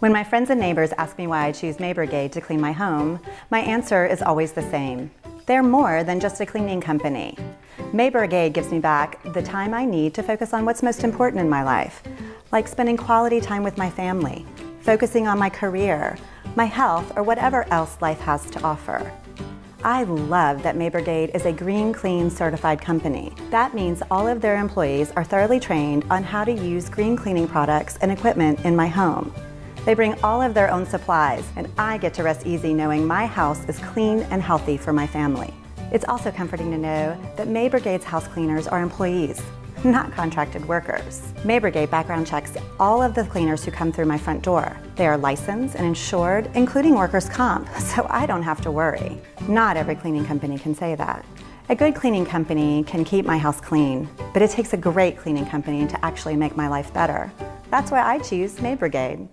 When my friends and neighbors ask me why I choose Maid Brigade to clean my home, my answer is always the same. They're more than just a cleaning company. Maid Brigade gives me back the time I need to focus on what's most important in my life, like spending quality time with my family, focusing on my career, my health, or whatever else life has to offer. I love that Maid Brigade is a Green Clean certified company. That means all of their employees are thoroughly trained on how to use green cleaning products and equipment in my home. They bring all of their own supplies, and I get to rest easy knowing my house is clean and healthy for my family. It's also comforting to know that Maid Brigade's house cleaners are employees, not contracted workers. Maid Brigade background checks all of the cleaners who come through my front door. They are licensed and insured, including workers' comp, so I don't have to worry. Not every cleaning company can say that. A good cleaning company can keep my house clean, but it takes a great cleaning company to actually make my life better. That's why I choose Maid Brigade.